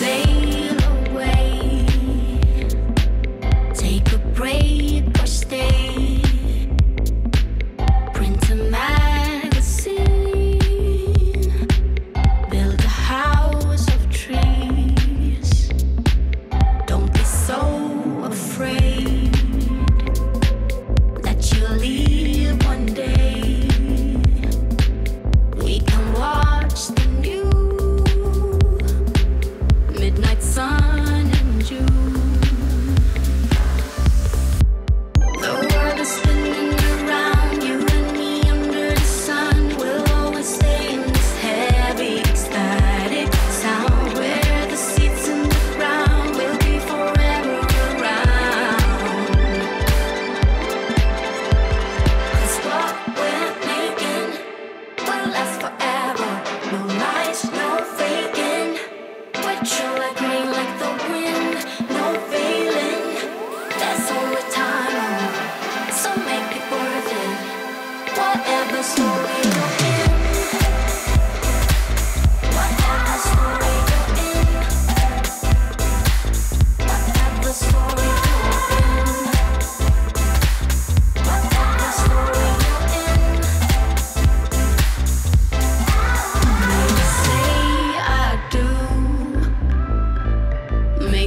last So.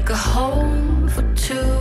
make a home for two.